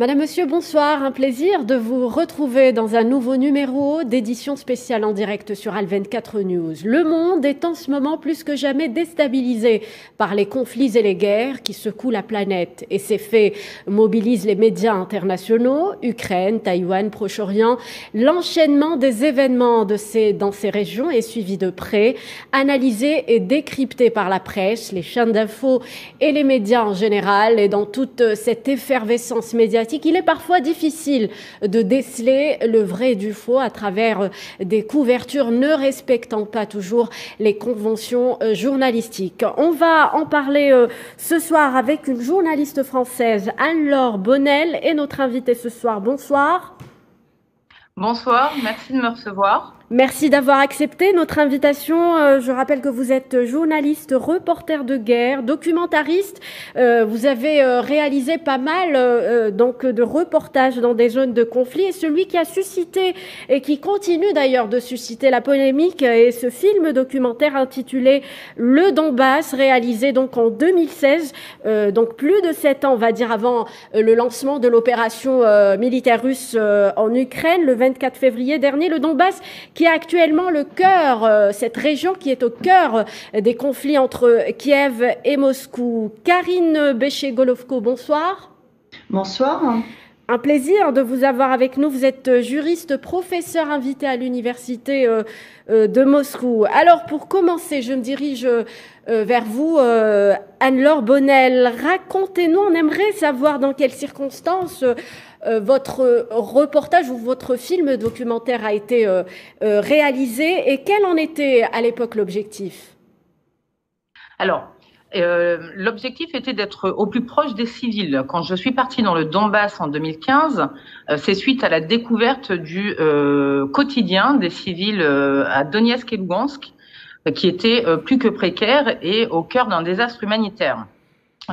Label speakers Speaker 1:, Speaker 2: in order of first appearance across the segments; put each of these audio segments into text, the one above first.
Speaker 1: Madame, Monsieur, bonsoir. Un plaisir de vous retrouver dans un nouveau numéro d'édition spéciale en direct sur Al24 News. Le monde est en ce moment plus que jamais déstabilisé par les conflits et les guerres qui secouent la planète. Et ces faits mobilisent les médias internationaux, Ukraine, Taïwan, Proche-Orient. L'enchaînement des événements dans ces régions est suivi de près, analysé et décrypté par la presse, les chaînes d'infos et les médias en général. Et dans toute cette effervescence médiatique, il est parfois difficile de déceler le vrai du faux à travers des couvertures ne respectant pas toujours les conventions euh, journalistiques. On va en parler euh, ce soir avec une journaliste française, Anne-Laure Bonnel, et notre invitée ce soir. Bonsoir.
Speaker 2: Bonsoir, merci de me recevoir.
Speaker 1: Merci d'avoir accepté notre invitation. Euh, je rappelle que vous êtes journaliste, reporter de guerre, documentariste. Euh, vous avez euh, réalisé pas mal donc de reportages dans des zones de conflit. Et celui qui a suscité et qui continue d'ailleurs de susciter la polémique est ce film documentaire intitulé Le Donbass, réalisé donc en 2016, donc plus de sept ans, on va dire, avant le lancement de l'opération militaire russe en Ukraine, le 24 février dernier. Le Donbass qui actuellement le cœur, euh, cette région qui est au cœur euh, des conflits entre Kiev et Moscou. Karine Béché-Golovko, bonsoir.
Speaker 3: Bonsoir.
Speaker 1: Un plaisir de vous avoir avec nous. Vous êtes juriste, professeur invité à l'université euh, de Moscou. Alors, pour commencer, je me dirige vers vous, Anne-Laure Bonnel. Racontez-nous, on aimerait savoir dans quelles circonstances euh, votre reportage ou votre film documentaire a été euh, euh, réalisé et quel en était à l'époque l'objectif?
Speaker 2: Alors, l'objectif était d'être au plus proche des civils. Quand je suis partie dans le Donbass en 2015, c'est suite à la découverte du quotidien des civils à Donetsk et Lugansk, qui était plus que précaire et au cœur d'un désastre humanitaire.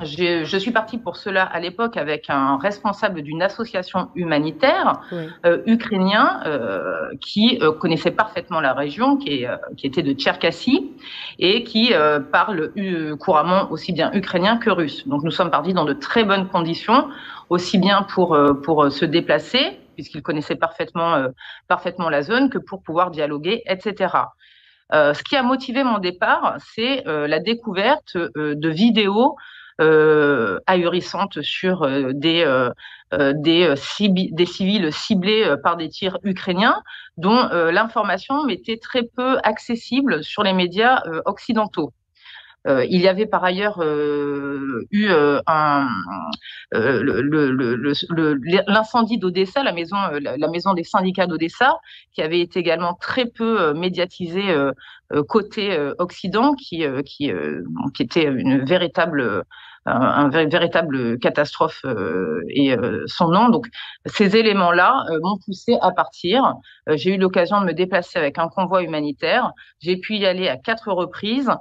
Speaker 2: Je, je, suis partie pour cela à l'époque avec un responsable d'une association humanitaire euh, ukrainien euh, qui euh, connaissait parfaitement la région, qui, est, qui était de Tcherkassy et qui parle couramment aussi bien ukrainien que russe. Donc nous sommes partis dans de très bonnes conditions, aussi bien pour, pour se déplacer, puisqu'il connaissait parfaitement, parfaitement la zone, que pour pouvoir dialoguer, etc. ce qui a motivé mon départ, c'est la découverte de vidéos euh, ahurissante sur euh, des, euh, des, civils ciblés par des tirs ukrainiens, dont l'information était très peu accessible sur les médias occidentaux. Il y avait par ailleurs eu l'incendie d'Odessa, la maison, la, maison des syndicats d'Odessa, qui avait été également très peu médiatisé côté Occident, qui, qui était une véritable un, véritable catastrophe euh, et euh, son nom. Donc ces éléments-là euh, m'ont poussé à partir. J'ai eu l'occasion de me déplacer avec un convoi humanitaire. J'ai pu y aller à quatre reprises.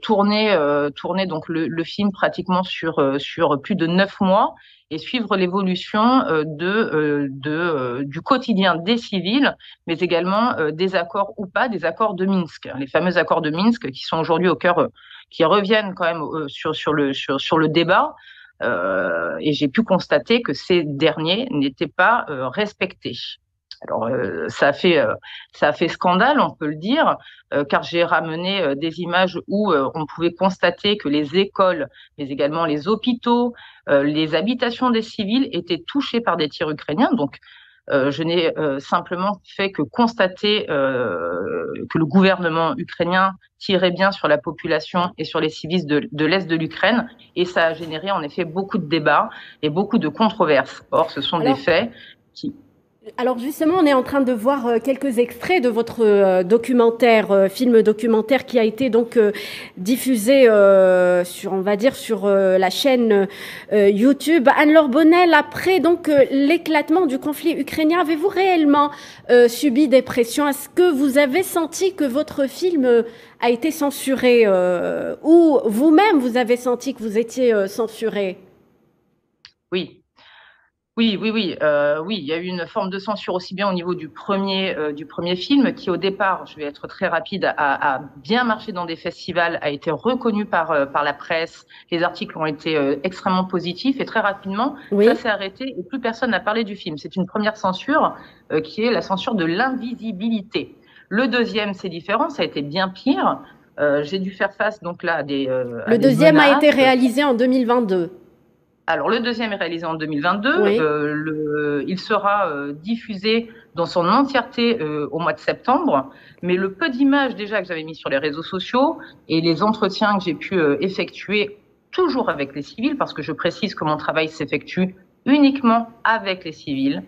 Speaker 2: tourner, tourner donc le, film pratiquement sur sur plus de neuf mois et suivre l'évolution de, de du quotidien des civils, mais également des accords ou pas, des accords de Minsk, les fameux accords de Minsk qui sont aujourd'hui au cœur qui reviennent quand même euh, sur, le, débat. Euh, et j'ai pu constater que ces derniers n'étaient pas euh, respectés. Alors ça a fait ça a fait scandale, on peut le dire, car j'ai ramené des images où on pouvait constater que les écoles, mais également les hôpitaux, les habitations des civils étaient touchées par des tirs ukrainiens. Donc je n'ai euh, simplement fait que constater euh, que le gouvernement ukrainien tirait bien sur la population et sur les civils de, de l'Est de l'Ukraine, et ça a généré en effet beaucoup de débats et beaucoup de controverses. Or, ce sont des faits qui,
Speaker 1: alors justement, on est en train de voir euh, quelques extraits de votre euh, documentaire, euh, film documentaire qui a été donc diffusé sur, on va dire, sur la chaîne YouTube. Anne-Laure après donc l'éclatement du conflit ukrainien, avez-vous réellement subi des pressions? Est-ce que vous avez senti que votre film a été censuré ou vous-même vous avez senti que vous étiez censuré?
Speaker 2: Oui, Oui, oui, oui, euh, oui. Il y a eu une forme de censure aussi bien au niveau du premier, euh, du premier film, qui au départ, je vais être très rapide, a, a, bien marché dans des festivals, a été reconnu par euh, par la presse. Les articles ont été extrêmement positifs et très rapidement, oui. ça s'est arrêté et plus personne n'a parlé du film. C'est une première censure qui est la censure de l'invisibilité. Le deuxième, c'est différent, ça a été bien pire. J'ai dû faire face donc là à des.
Speaker 1: Le deuxième a été réalisé en 2022.
Speaker 2: Alors, le deuxième est réalisé en 2022. Oui. Euh, le, il sera euh, diffusé dans son entièreté euh, au mois de septembre. Mais le peu d'images déjà que j'avais mis sur les réseaux sociaux et les entretiens que j'ai pu effectuer toujours avec les civils, parce que je précise que mon travail s'effectue uniquement avec les civils,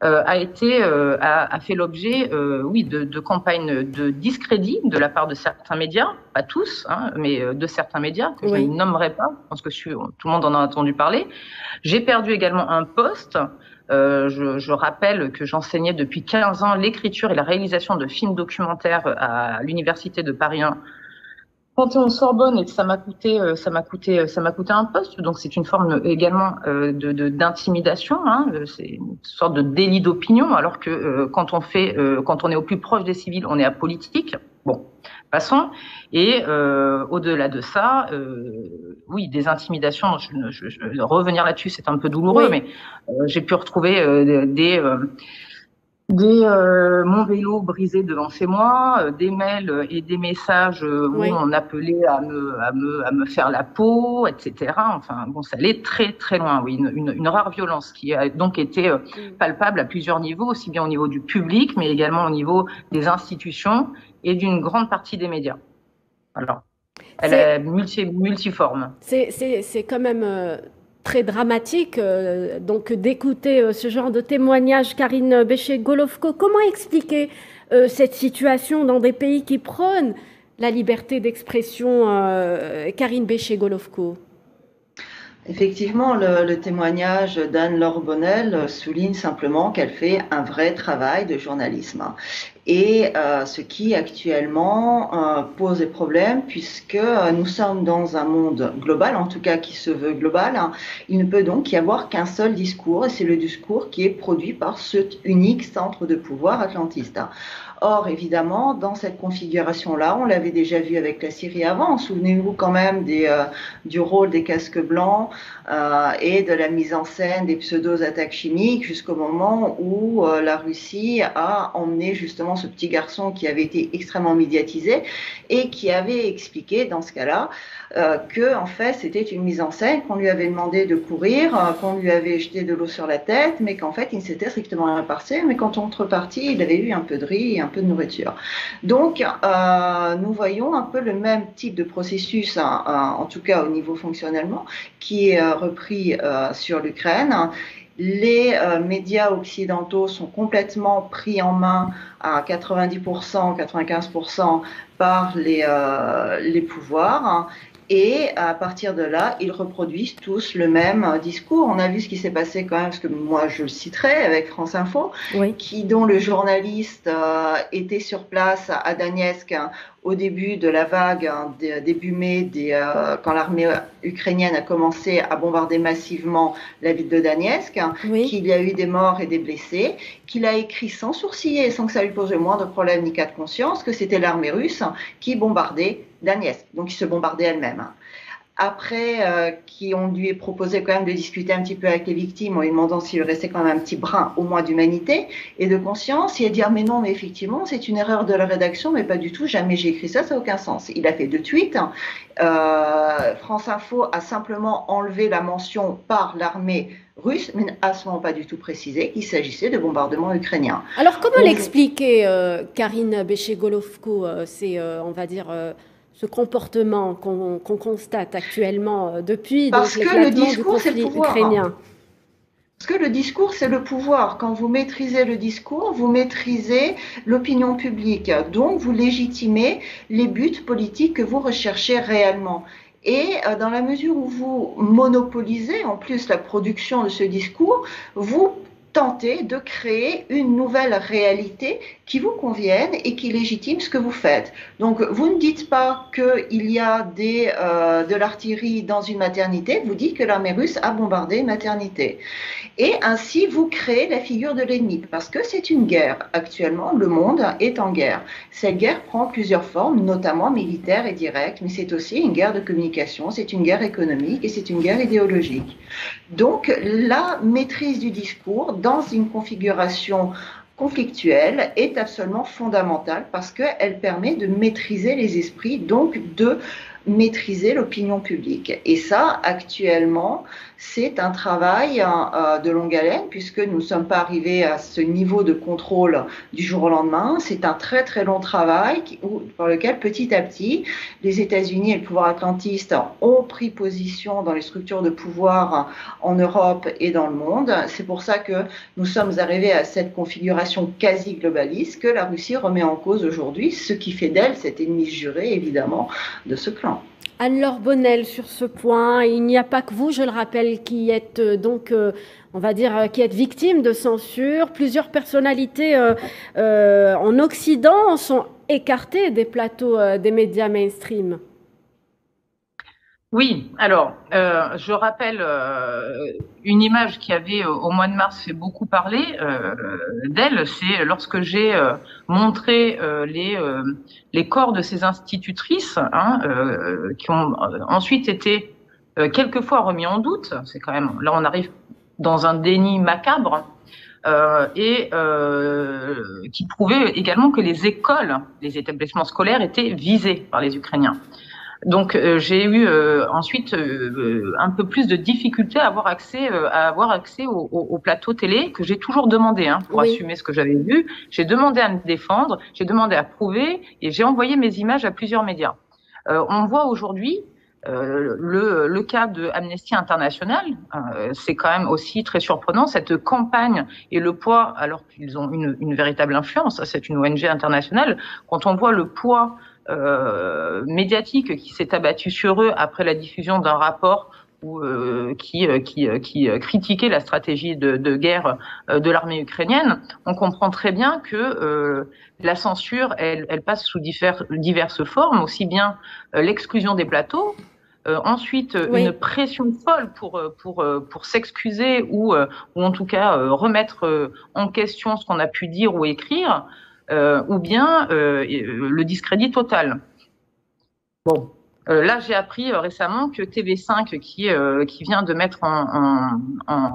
Speaker 2: a été euh, a, a, fait l'objet, euh, oui, de, de, campagnes de discrédit de la part de certains médias, pas tous, hein, mais de certains médias que oui. je ne nommerai pas. Je pense que tout le monde en a entendu parler. J'ai perdu également un poste. Je, je, rappelle que j'enseignais depuis 15 ans l'écriture et la réalisation de films documentaires à l'université de Paris 1 en Sorbonne et que ça m'a coûté, euh, ça m'a coûté, euh, ça m'a coûté un poste. Donc c'est une forme également euh, de, d'intimidation. Hein. C'est une sorte de délit d'opinion, alors que quand on fait, quand on est au plus proche des civils, on est apolitique. Bon, passons. Et au-delà de ça, oui, des intimidations. Je, je, je, revenir là-dessus, c'est un peu douloureux, oui. mais j'ai pu retrouver des, des euh, mon vélo brisé devant chez moi, euh, des mails et des messages euh, où on appelait à me, à, me, à me faire la peau, etc. Enfin, bon, ça allait très très loin, oui, une, une, une rare violence qui a donc été euh, palpable à plusieurs niveaux, aussi bien au niveau du public, mais également au niveau des institutions et d'une grande partie des médias. Alors, elle est, est multi, multiforme.
Speaker 1: C'est quand même très dramatique euh, donc d'écouter euh, ce genre de témoignage. Karine Béché-Golovko, comment expliquer euh, cette situation dans des pays qui prônent la liberté d'expression Karine Béché-Golovko?
Speaker 3: Effectivement, le, témoignage d'Anne-Laure Bonnel souligne simplement qu'elle fait un vrai travail de journalisme. Et euh, ce qui actuellement euh, pose des problèmes, puisque euh, nous sommes dans un monde global, en tout cas qui se veut global, hein, il ne peut donc y avoir qu'un seul discours, et c'est le discours qui est produit par ce unique centre de pouvoir atlantiste. Or, évidemment, dans cette configuration-là, on l'avait déjà vu avec la Syrie avant. Souvenez-vous quand même euh, du rôle des casques blancs euh, et de la mise en scène des pseudo-attaques chimiques jusqu'au moment où euh, la Russie a emmené justement ce petit garçon qui avait été extrêmement médiatisé et qui avait expliqué dans ce cas-là que en fait c'était une mise en scène, qu'on lui avait demandé de courir, qu'on lui avait jeté de l'eau sur la tête, mais qu'en fait il ne s'était strictement rien passé, mais quand on repartit, il avait eu un peu de riz peu de nourriture. Donc euh, nous voyons un peu le même type de processus, hein, en tout cas au niveau fonctionnellement, qui est repris sur l'Ukraine les euh, médias occidentaux sont complètement pris en main à 90%, 95% par les, euh, les pouvoirs et à partir de là, ils reproduisent tous le même discours. On a vu ce qui s'est passé quand même, parce que moi je le citerai avec France Info, oui. qui dont le journaliste euh, était sur place à Donetsk au début de la vague, hein, début mai, des, euh, quand l'armée ukrainienne a commencé à bombarder massivement la ville de Donetsk, oui. qu'il y a eu des morts et des blessés, qu'il a écrit sans sourciller, sans que ça lui pose le moindre problème ni cas de conscience, que c'était l'armée russe qui bombardait Donetsk. Donc, il se bombardait elle-même. Après, euh, qui on lui est proposé quand même de discuter un petit peu avec les victimes en lui demandant s'il restait quand même un petit brin au moins d'humanité et de conscience. Il a dit ah, mais non, mais effectivement, c'est une erreur de la rédaction, mais pas du tout. Jamais j'ai écrit ça, ça n'a aucun sens. Il a fait deux tweets. Euh, France Info a simplement enlevé la mention par l'armée russe, mais à ce moment pas du tout précisé qu'il s'agissait de bombardements ukrainiens.
Speaker 1: Alors comment l'expliquer, euh, Karine Béché-Golovko euh, C'est, on va dire ce comportement qu'on qu constate actuellement depuis
Speaker 3: Parce donc, que le discours, c'est le pouvoir. Ukrainien. Parce que le discours, c'est le pouvoir. Quand vous maîtrisez le discours, vous maîtrisez l'opinion publique. Donc, vous légitimez les buts politiques que vous recherchez réellement. Et dans la mesure où vous monopolisez en plus la production de ce discours, vous tenter de créer une nouvelle réalité qui vous convienne et qui légitime ce que vous faites. Donc, vous ne dites pas qu'il y a des, euh, de l'artillerie dans une maternité, vous dites que l'armée russe a bombardé une maternité. Et ainsi, vous créez la figure de l'ennemi, parce que c'est une guerre. Actuellement, le monde est en guerre. Cette guerre prend plusieurs formes, notamment militaires et directes, mais c'est aussi une guerre de communication, c'est une guerre économique et c'est une guerre idéologique. Donc, la maîtrise du discours dans une configuration conflictuelle est absolument fondamentale parce qu'elle permet de maîtriser les esprits, donc de maîtriser l'opinion publique. Et ça, actuellement, c'est un travail euh, de longue haleine puisque nous ne sommes pas arrivés à ce niveau de contrôle du jour au lendemain. C'est un très très long travail par lequel petit à petit les États-Unis et le pouvoir atlantiste ont pris position dans les structures de pouvoir en Europe et dans le monde. C'est pour ça que nous sommes arrivés à cette configuration quasi globaliste que la Russie remet en cause aujourd'hui, ce qui fait d'elle cet ennemi juré évidemment de ce clan.
Speaker 1: Anne-Laure Bonnel sur ce point. Il n'y a pas que vous, je le rappelle, qui êtes euh, donc, euh, on va dire, euh, qui êtes victime de censure. Plusieurs personnalités en Occident sont écartées des plateaux des médias mainstream.
Speaker 2: Oui, alors je rappelle une image qui avait au mois de mars fait beaucoup parler d'elle, c'est lorsque j'ai montré les les corps de ces institutrices hein, qui ont ensuite été quelquefois remis en doute. C'est quand même là on arrive dans un déni macabre. et qui prouvait également que les écoles, les établissements scolaires étaient visés par les Ukrainiens. Donc euh, j'ai eu euh, ensuite euh, un peu plus de difficultés à avoir accès à avoir accès au, au, plateau télé que j'ai toujours demandé hein, pour assumer ce que j'avais vu. J'ai demandé à me défendre, j'ai demandé à prouver et j'ai envoyé mes images à plusieurs médias. on voit aujourd'hui le, le, cas de Amnesty International, c'est quand même aussi très surprenant. Cette campagne et le poids, alors qu'ils ont une, une véritable influence, c'est une ONG internationale, quand on voit le poids euh, médiatique qui s'est abattu sur eux après la diffusion d'un rapport où, euh, qui, euh, qui, qui, critiquait la stratégie de, de guerre de l'armée ukrainienne, on comprend très bien que la censure, elle, elle passe sous divers, diverses formes, aussi bien l'exclusion des plateaux, ensuite, une pression folle pour pour pour s'excuser ou ou en tout cas remettre en question ce qu'on a pu dire ou écrire. Euh, ou bien euh, euh, le discrédit total. Bon, euh, là, j'ai appris euh, récemment que TV5, qui, euh, qui vient de mettre en, en,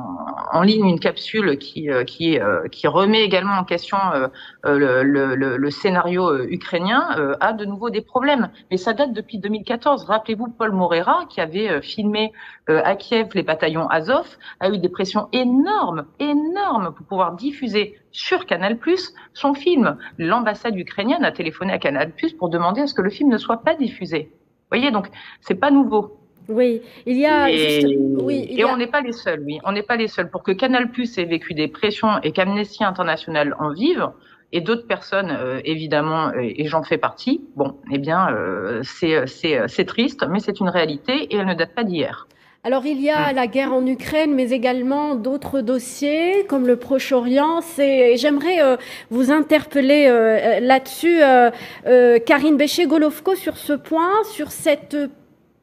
Speaker 2: en, ligne une capsule qui, qui, qui remet également en question le, le, le, scénario ukrainien, a de nouveau des problèmes. Mais ça date depuis 2014. Rappelez-vous, Paul Morera, qui avait filmé à Kiev les bataillons Azov, a eu des pressions énormes, énormes pour pouvoir diffuser sur Canal+ son film. L'ambassade ukrainienne a téléphoné à Canal+ pour demander à ce que le film ne soit pas diffusé voyez, donc c'est pas nouveau.
Speaker 1: Oui, il y a.
Speaker 2: Et, oui, et on n'est pas les seuls, oui. On n'est pas les seuls. Pour que Canal Plus ait vécu des pressions et qu'Amnesty International en vive, et d'autres personnes, euh, évidemment, et, j'en fais partie, bon, eh bien, euh, c'est triste, mais c'est une réalité et elle ne date pas d'hier.
Speaker 1: Alors il y a hmm. la guerre en Ukraine, mais également d'autres dossiers comme le Proche-Orient. J'aimerais euh, vous interpeller euh, là-dessus, euh, Karine Béché-Golovko, sur ce point, sur cette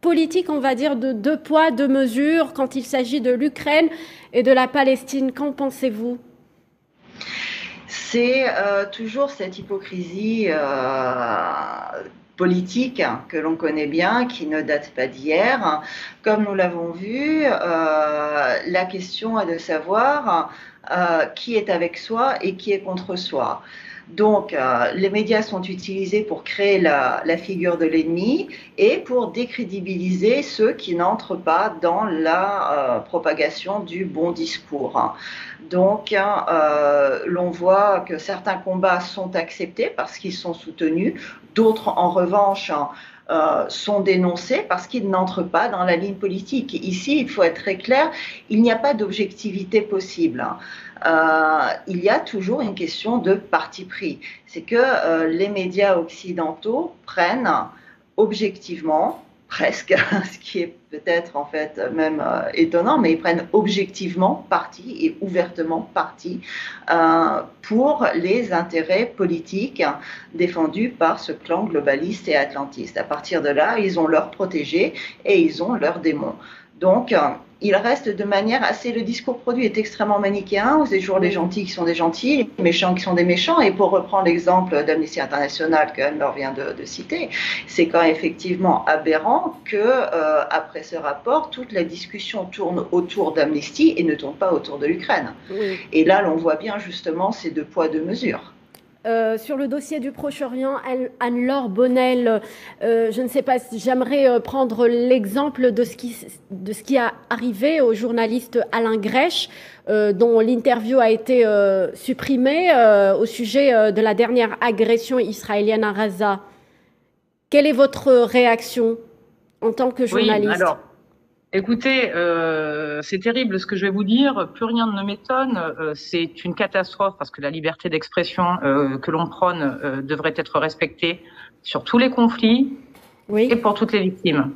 Speaker 1: politique, on va dire, de deux poids, deux mesures quand il s'agit de l'Ukraine et de la Palestine. Qu'en pensez-vous?
Speaker 3: C'est toujours cette hypocrisie politique que l'on connaît bien, qui ne date pas d'hier. Comme nous l'avons vu, euh, la question est de savoir euh, qui est avec soi et qui est contre soi. Donc, euh, les médias sont utilisés pour créer la, figure de l'ennemi et pour décrédibiliser ceux qui n'entrent pas dans la propagation du bon discours. Donc, euh, l'on voit que certains combats sont acceptés parce qu'ils sont soutenus, d'autres, en revanche, euh, sont dénoncés parce qu'ils n'entrent pas dans la ligne politique. Ici, il faut être très clair, il n'y a pas d'objectivité possible. Euh, il y a toujours une question de parti pris. C'est que les médias occidentaux prennent objectivement presque, ce qui est peut-être en fait même euh, étonnant, mais ils prennent objectivement parti et ouvertement parti euh, pour les intérêts politiques défendus par ce clan globaliste et atlantiste. À partir de là, ils ont leur protégé et ils ont leurs démons. Donc, euh, il reste de manière assez. Le discours produit est extrêmement manichéen. C'est toujours les gentils qui sont des gentils, les méchants qui sont des méchants. Et pour reprendre l'exemple d'Amnesty International que Anne vient de, citer, c'est quand même effectivement aberrant que euh, après ce rapport, toute la discussion tourne autour d'Amnesty et ne tourne pas autour de l'Ukraine. Et là, l'on voit bien justement ces deux poids deux mesures.
Speaker 1: Euh, sur le dossier du Proche-Orient, Anne-Laure Bonnel, euh, je ne sais pas, j'aimerais euh, prendre l'exemple de, ce qui, de ce qui a arrivé au journaliste Alain Grèche, dont l'interview a été supprimée au sujet de la dernière agression israélienne à Gaza. Quelle est votre réaction en tant que journaliste?
Speaker 2: Écoutez, euh, c'est terrible ce que je vais vous dire. Plus rien ne m'étonne. Euh, c'est une catastrophe parce que la liberté d'expression euh, que l'on prône euh, devrait être respectée sur tous les conflits et pour toutes les victimes.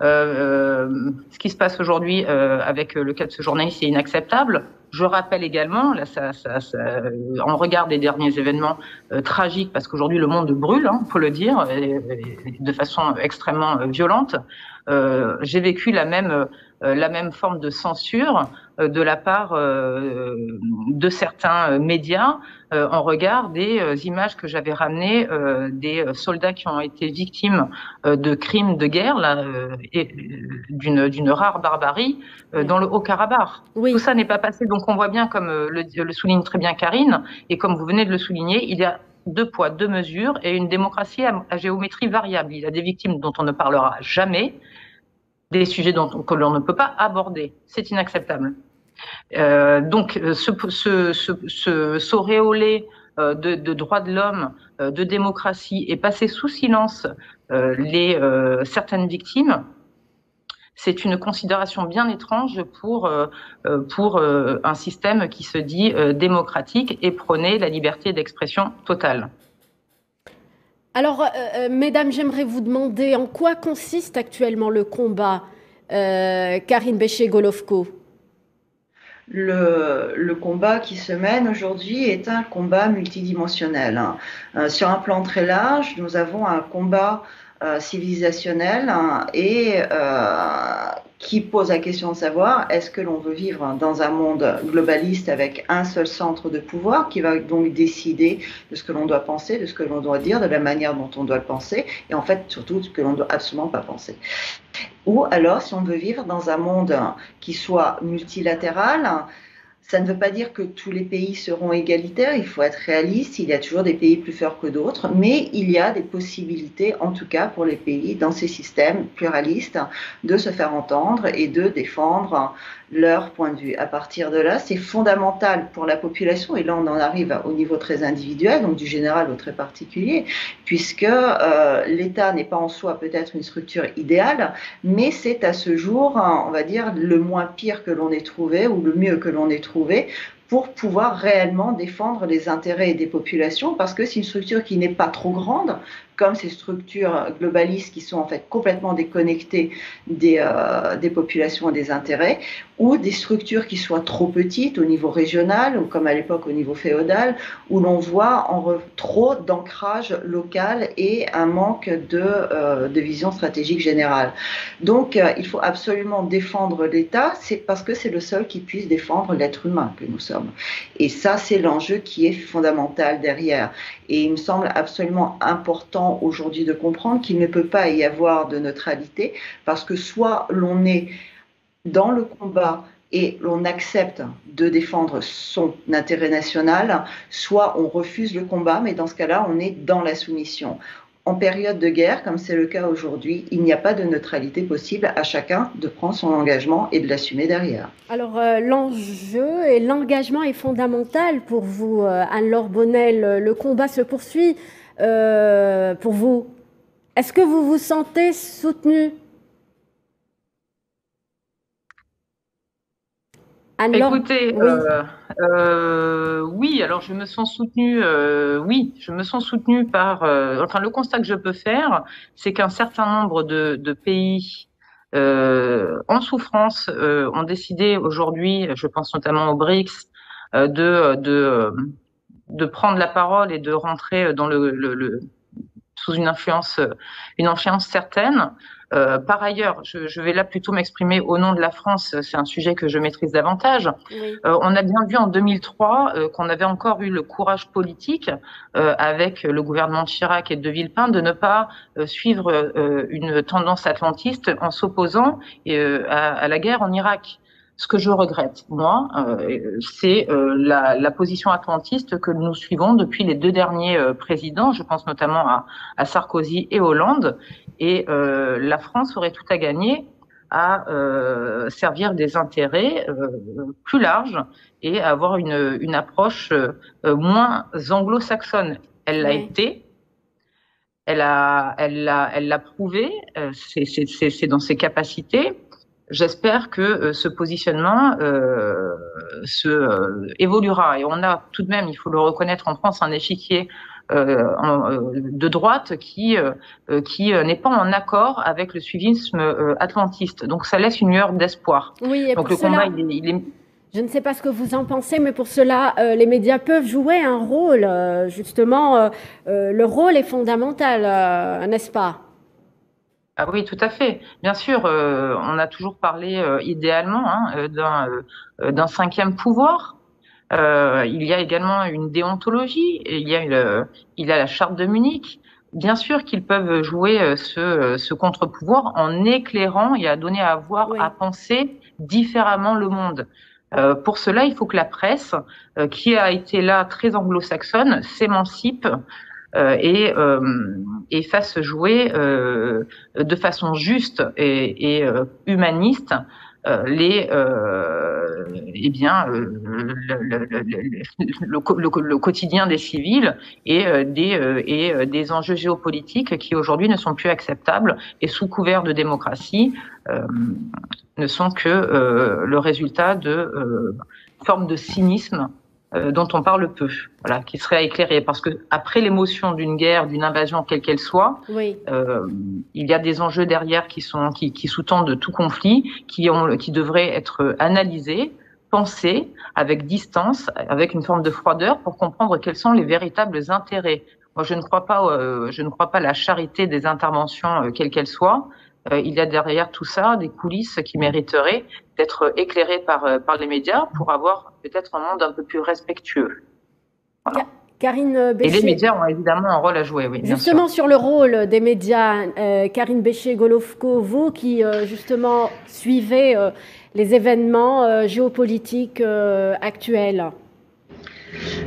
Speaker 2: Euh, ce qui se passe aujourd'hui avec le cas de ce journaliste est inacceptable. Je rappelle également, là, ça, ça, ça, on regarde les derniers événements tragiques parce qu'aujourd'hui le monde brûle, hein, faut le dire, de façon extrêmement violente. Euh, j'ai vécu la même euh, la même forme de censure euh, de la part de certains médias en regard des images que j'avais ramenées des soldats qui ont été victimes de crimes de guerre là, d'une d'une rare barbarie dans le Haut-Karabakh. Tout ça n'est pas passé, donc on voit bien, comme le, le souligne très bien Karine, et comme vous venez de le souligner, il y a deux poids, deux mesures et une démocratie à, géométrie variable. Il y a des victimes dont on ne parlera jamais, des sujets dont, que l'on ne peut pas aborder. C'est inacceptable. Euh, donc, ce, ce, s'auréoler euh, de, droits de l'homme, euh, de démocratie et passer sous silence euh, les, certaines victimes, c'est une considération bien étrange pour, pour un système qui se dit démocratique et prôner la liberté d'expression totale.
Speaker 1: Alors, euh, euh, mesdames, j'aimerais vous demander en quoi consiste actuellement le combat, euh, Karine Béché-Golovko?
Speaker 3: Le, combat qui se mène aujourd'hui est un combat multidimensionnel. Hein. sur un plan très large, nous avons un combat civilisationnel hein, et qui pose la question de savoir est-ce que l'on veut vivre dans un monde globaliste avec un seul centre de pouvoir qui va donc décider de ce que l'on doit penser, de ce que l'on doit dire, de la manière dont on doit le penser, et en fait surtout ce que l'on doit absolument pas penser. Ou alors si on veut vivre dans un monde qui soit multilatéral, ça ne veut pas dire que tous les pays seront égalitaires, il faut être réaliste, il y a toujours des pays plus forts que d'autres, mais il y a des possibilités, en tout cas pour les pays dans ces systèmes pluralistes, de se faire entendre et de défendre leur point de vue. À partir de là, c'est fondamental pour la population, et là on en arrive au niveau très individuel, donc du général au très particulier, puisque euh, l'État n'est pas en soi peut-être une structure idéale, mais c'est à ce jour, on va dire, le moins pire que l'on ait trouvé, ou le mieux que l'on ait trouvé, pour pouvoir réellement défendre les intérêts des populations, parce que c'est une structure qui n'est pas trop grande, comme ces structures globalistes qui sont en fait complètement déconnectées des, euh, des populations et des intérêts, ou des structures qui soient trop petites au niveau régional, ou comme à l'époque au niveau féodal, où l'on voit trop d'ancrage local et un manque de, euh, vision stratégique générale. Donc euh, il faut absolument défendre l'État, c'est parce que c'est le seul qui puisse défendre l'être humain que nous sommes. Et ça, c'est l'enjeu qui est fondamental derrière. Et il me semble absolument important aujourd'hui de comprendre qu'il ne peut pas y avoir de neutralité parce que soit l'on est dans le combat et l'on accepte de défendre son intérêt national, soit on refuse le combat, mais dans ce cas-là, on est dans la soumission. En période de guerre, comme c'est le cas aujourd'hui, il n'y a pas de neutralité possible à chacun de prendre son engagement et de l'assumer derrière.
Speaker 1: Alors euh, l'enjeu et l'engagement est fondamental pour vous, euh, Anne-Laure Bonnel. Le combat se poursuit euh, pour vous. Est-ce que vous vous sentez soutenu
Speaker 2: Écoutez, oui. Euh, euh, oui. alors je me sens soutenue, euh, oui, je me sens soutenue par, enfin le constat que je peux faire, c'est qu'un certain nombre de, de pays en souffrance ont décidé aujourd'hui, je pense notamment aux BRICS, de, de, de prendre la parole et de rentrer dans le, le, le sous une influence, une influence certaine. Euh, par ailleurs, je, je, vais là plutôt m'exprimer au nom de la France, c'est un sujet que je maîtrise davantage. Oui. Euh, on a bien vu en 2003 euh, qu'on avait encore eu le courage politique euh, avec le gouvernement de Chirac et de Villepin de ne pas euh, suivre une tendance atlantiste en s'opposant à, à, la guerre en Irak. Ce que je regrette, moi, euh, c'est euh, la, la, position atlantiste que nous suivons depuis les deux derniers euh, présidents. Je pense notamment à, à, Sarkozy et Hollande. Et la France aurait tout à gagner à servir des intérêts plus larges et avoir une, une approche moins anglo-saxonne. Elle l'a oui. été. Elle a, elle l'a, elle l'a prouvé. c'est dans ses capacités j'espère que euh, ce positionnement euh, se euh, évoluera. Et on a tout de même, il faut le reconnaître en France, un échiquier euh, de droite qui qui n'est pas en accord avec le suivisme atlantiste. Donc ça laisse une lueur d'espoir.
Speaker 1: Oui,
Speaker 2: Donc
Speaker 1: le cela... combat, il est, il est... Je ne sais pas ce que vous en pensez, mais pour cela, euh, les médias peuvent jouer un rôle. Euh, justement, euh, le rôle est fondamental, n'est-ce pas?
Speaker 2: Ah oui, tout à fait. Bien sûr, euh, on a toujours parlé euh, idéalement hein, d'un euh, cinquième pouvoir. il y a également une déontologie, il y a, une, il y a la charte de Munich. Bien sûr qu'ils peuvent jouer ce, ce contre-pouvoir en éclairant et à donner à voir, oui. à penser différemment le monde. Euh, pour cela, il faut que la presse, euh, qui a été là très anglo-saxonne, s'émancipe et, euh, et fasse jouer euh, de façon juste et, et humaniste les eh bien le, quotidien des civils et des et des enjeux géopolitiques qui aujourd'hui ne sont plus acceptables et sous couvert de démocratie ne sont que le résultat de formes de cynisme euh, dont on parle peu, voilà, qui serait à éclairer. Parce que après l'émotion d'une guerre, d'une invasion, quelle qu'elle soit,
Speaker 1: oui.
Speaker 2: euh, il y a des enjeux derrière qui sont qui, qui sous-tendent tout conflit, qui ont qui devraient être analysés, pensés avec distance, avec une forme de froideur pour comprendre quels sont les véritables intérêts. Moi, je ne crois pas, euh, je ne crois pas la charité des interventions, euh, quelles qu'elles soient. Euh, il y a derrière tout ça des coulisses qui mériteraient d'être éclairées par, euh, par les médias pour avoir peut-être un monde un peu plus respectueux.
Speaker 1: Voilà. Karine Bécher.
Speaker 2: Et les médias ont évidemment un rôle à jouer, oui.
Speaker 1: Justement, sur le rôle des médias, euh, Karine Bécher-Golovko, vous qui euh, justement suivez euh, les événements géopolitiques actuels.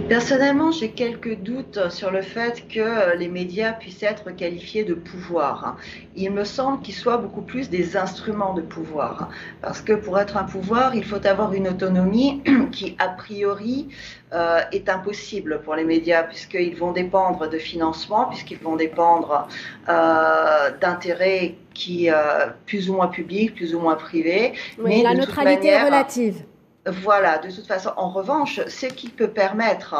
Speaker 3: Personnellement, j'ai quelques doutes sur le fait que les médias puissent être qualifiés de pouvoir. Il me semble qu'ils soient beaucoup plus des instruments de pouvoir. Parce que pour être un pouvoir, il faut avoir une autonomie qui, a priori, euh, est impossible pour les médias, puisqu'ils vont dépendre de financement, puisqu'ils vont dépendre euh, d'intérêts qui, euh, plus ou moins publics, plus ou moins privés.
Speaker 1: Oui, mais la neutralité manière, est relative.
Speaker 3: Voilà, de toute façon, en revanche, ce qui peut permettre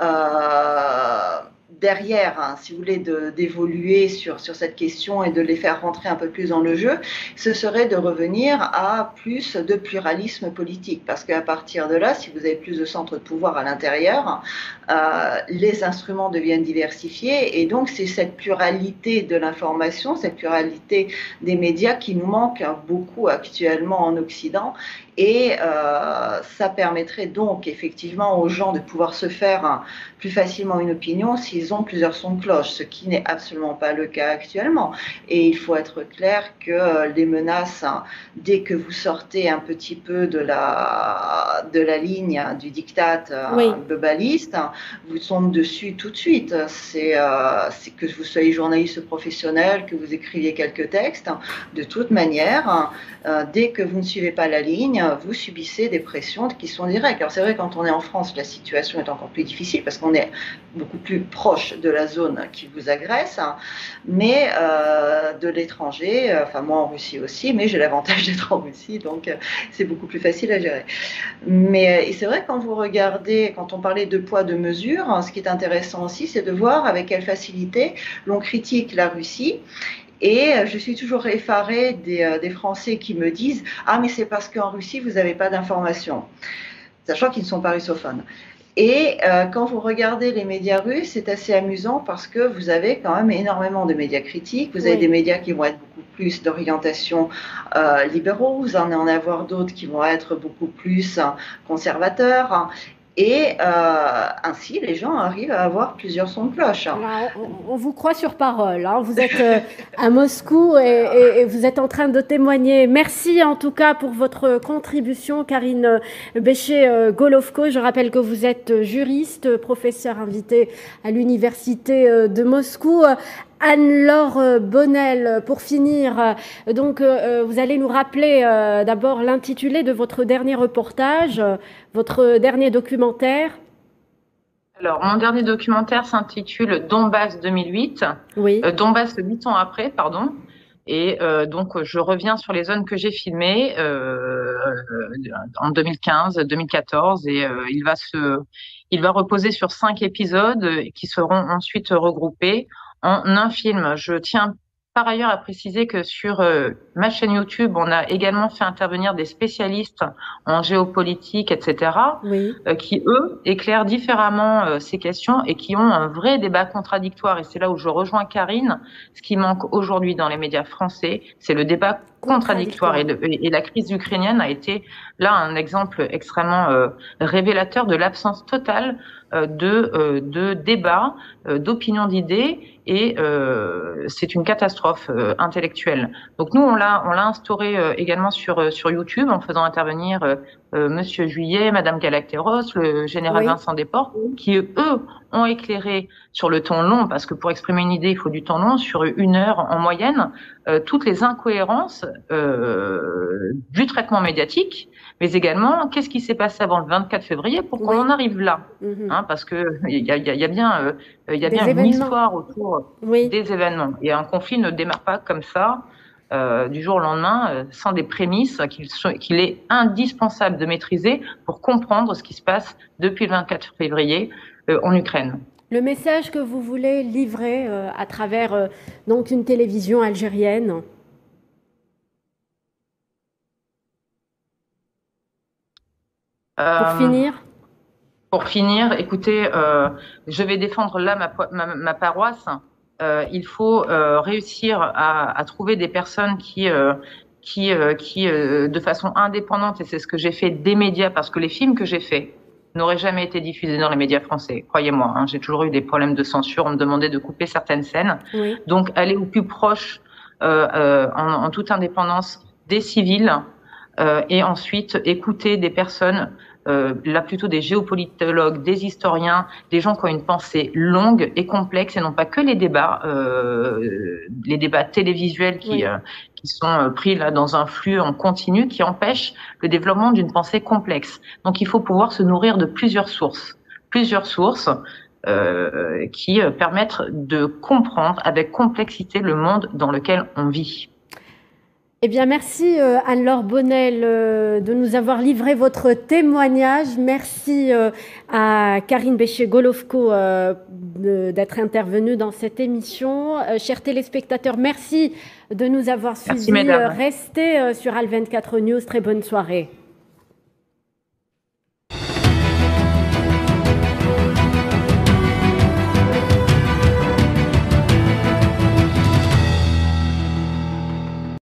Speaker 3: euh, derrière, hein, si vous voulez, d'évoluer sur, cette question et de les faire rentrer un peu plus dans le jeu, ce serait de revenir à plus de pluralisme politique. Parce qu'à partir de là, si vous avez plus de centres de pouvoir à l'intérieur, euh, les instruments deviennent diversifiés et donc c'est cette pluralité de l'information, cette pluralité des médias qui nous manque beaucoup actuellement en Occident et euh, ça permettrait donc effectivement aux gens de pouvoir se faire plus facilement une opinion s'ils ont plusieurs sons de cloche, ce qui n'est absolument pas le cas actuellement. Et il faut être clair que les menaces, dès que vous sortez un petit peu de la, de la ligne du diktat oui. globaliste, vous tombez dessus tout de suite. C'est euh, que vous soyez journaliste professionnel, que vous écriviez quelques textes, de toute manière, euh, dès que vous ne suivez pas la ligne, vous subissez des pressions qui sont directes. Alors c'est vrai, quand on est en France, la situation est encore plus difficile parce qu'on est beaucoup plus proche de la zone qui vous agresse, mais de l'étranger, enfin moi en Russie aussi, mais j'ai l'avantage d'être en Russie, donc c'est beaucoup plus facile à gérer. Mais c'est vrai, quand vous regardez, quand on parlait de poids, de mesure, hein, ce qui est intéressant aussi, c'est de voir avec quelle facilité l'on critique la Russie et euh, je suis toujours effarée euh, des, Français qui me disent Ah, mais c'est parce qu'en Russie, vous n'avez pas d'informations, sachant qu'ils ne sont pas russophones. Et euh, quand vous regardez les médias russes, c'est assez amusant parce que vous avez quand même énormément de médias critiques. Vous avez des médias qui vont être beaucoup plus d'orientation libéraux, vous en allez en avoir d'autres qui vont être beaucoup plus conservateurs. Et euh, ainsi, les gens arrivent à avoir plusieurs sons de cloche.
Speaker 1: On, vous croit sur parole. Hein. Vous êtes euh, à Moscou et, vous êtes en train de témoigner. Merci en tout cas pour votre contribution, Karine Béché-Golovko. Je rappelle que vous êtes juriste, professeur invité à l'Université de Moscou. Anne-Laure Bonnel, pour finir, donc euh, vous allez nous rappeler d'abord l'intitulé de votre dernier reportage, votre dernier documentaire.
Speaker 2: Alors, mon dernier documentaire s'intitule Donbass 2008. Oui. Euh, Donbass 8 ans après, pardon. Et euh, donc, je reviens sur les zones que j'ai filmées en 2015, 2014, et il va se, il va reposer sur cinq épisodes qui seront ensuite regroupés en un film. Je tiens par ailleurs à préciser que sur euh, ma chaîne YouTube, on a également fait intervenir des spécialistes en géopolitique, etc., euh, qui, eux, éclairent différemment euh, ces questions et qui ont un vrai débat contradictoire. Et c'est là où je rejoins Karine. Ce qui manque aujourd'hui dans les médias français, c'est le débat contradictoire. Et, et, la crise ukrainienne a été là un exemple extrêmement révélateur de l'absence totale de, de débat, d'opinion d'idées et euh, c'est une catastrophe euh, intellectuelle. Donc nous, on l'a, on l'a instauré euh, également sur sur YouTube en faisant intervenir Monsieur Juillet, Madame Galacteros, le général Vincent Desportes, qui eux ont éclairé sur le temps long, parce que pour exprimer une idée, il faut du temps long, sur une heure en moyenne, toutes les incohérences du traitement médiatique mais également qu'est-ce qui s'est passé avant le 24 février pour qu'on en arrive là, mhm. hein, parce que il y a, y a, bien, euh, il y a bien une histoire autour des événements. Et un conflit ne démarre pas comme ça. Euh, du jour au lendemain, euh, sans des prémices qu'il est indispensable de maîtriser pour comprendre ce qui se passe depuis le 24 février en Ukraine.
Speaker 1: Le message que vous voulez livrer à travers donc une télévision algérienne? Pour euh, finir
Speaker 2: Pour finir, écoutez, euh, je vais défendre là ma, paroisse. Euh, il faut réussir à, trouver des personnes qui, qui, qui de façon indépendante, et c'est ce que j'ai fait des médias, parce que les films que j'ai faits n'auraient jamais été diffusés dans les médias français, croyez-moi. Hein, j'ai toujours eu des problèmes de censure, on me demandait de couper certaines scènes. Donc, aller au plus proche, en, toute indépendance, des civils, et ensuite écouter des personnes, euh, là plutôt des géopolitologues, des historiens, des gens qui ont une pensée longue et complexe et non pas que les débats, euh, les débats télévisuels qui, euh, qui sont pris là dans un flux en continu qui empêchent le développement d'une pensée complexe. Donc il faut pouvoir se nourrir de plusieurs sources, plusieurs sources. Euh, qui permettent de comprendre avec complexité le monde dans lequel on vit.
Speaker 1: Eh bien, merci euh, Anne-Laure Bonnel euh, de nous avoir livré votre témoignage. Merci euh, à Karine Béché-Golovko d'être intervenue dans cette émission. chers téléspectateurs, merci de nous avoir suivis. Restez sur Al24 News. Très bonne soirée.